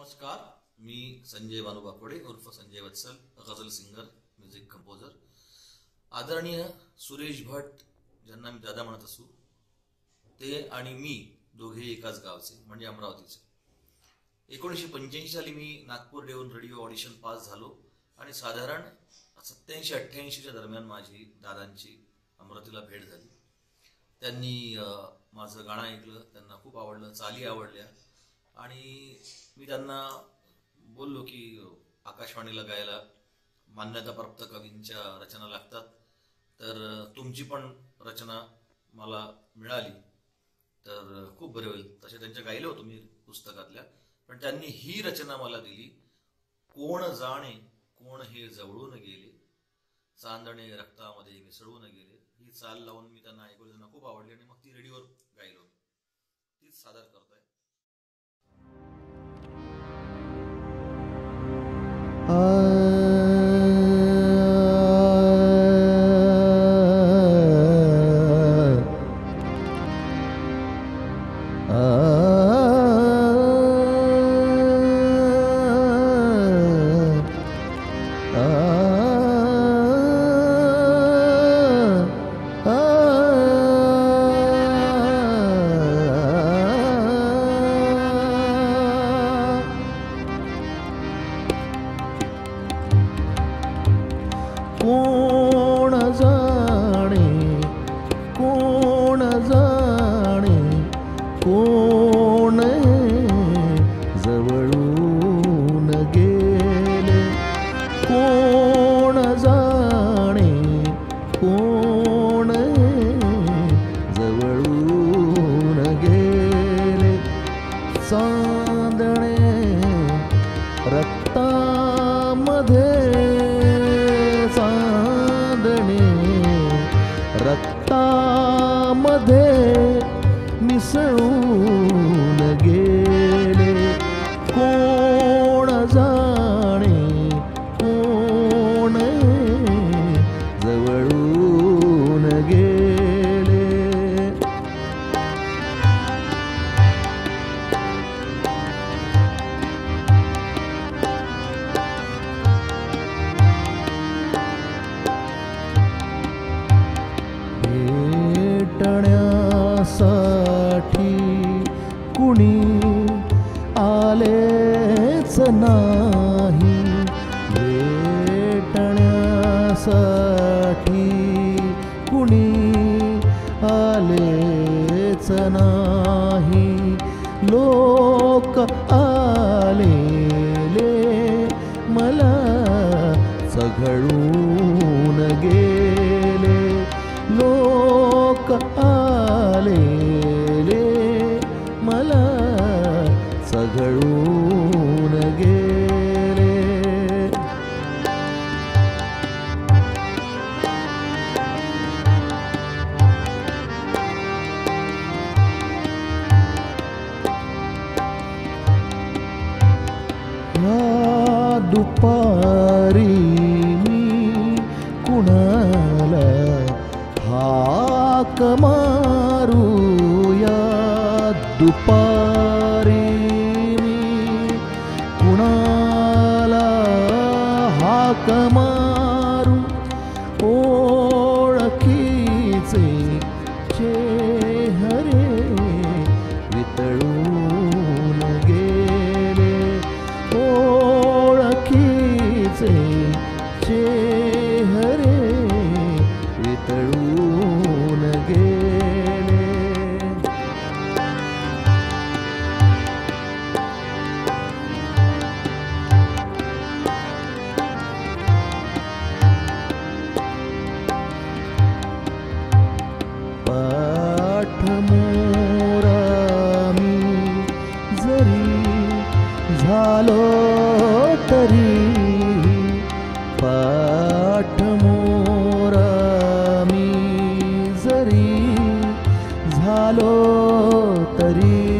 नमस्कार मी संजय बानू बाकोडे उर्फ Sanjay Vatsal ghazal singer music composer. आदरणीय सुरेश भट ज्यांना मी दादा म्हणत असू ते आणि मी दोघे एकाच गावचे म्हणजे अमरावतीचे. एकोणीसशे पंच्याऐंशी साली मी नागपूर येऊन रेडिओ ऑडिशन पास झालो आणि साधारण सत्याऐंशी अठ्ठ्याऐंशीच्या दरम्यान माझी दादांची अमरावतीला भेट झाली. त्यांनी माझं गाणं ऐकलं त्यांना खूप आवडलं चाली आवडल्या. आणि मी त्यांना बोललो की आकाशवाणीला गायला मान्यताप्राप्त कवींच्या रचना लागतात. तर तुमची पण रचना मला मिळाली. तर खूप बरे होईल. तसे त्यांच्या गायले होतो मी पुस्तकातल्या. पण त्यांनी ही रचना मला दिली. कोण जाणे कोण हे जवळून गेले. चांदणे रक्तामध्ये मिसळून गेले. ही चाल लावून मी त्यांना ऐकवली त्यांना खूप आवडली आणि मग ती रेडिओवर गायलो. तीच सादर करतोय. कोण जवळून गेले? कोण जाणे? कोण जवळून गेले? चांदणे रक्तामध्ये मिसळून कुणी आलेच नाही. भेटण्यासाठी कुणी आलेच नाही. लोक आलेले मला चघळून कुणाला हाक मारू या दुपारी मी कुणाला हाक मारू पाठमोरामी जरी झालो तरी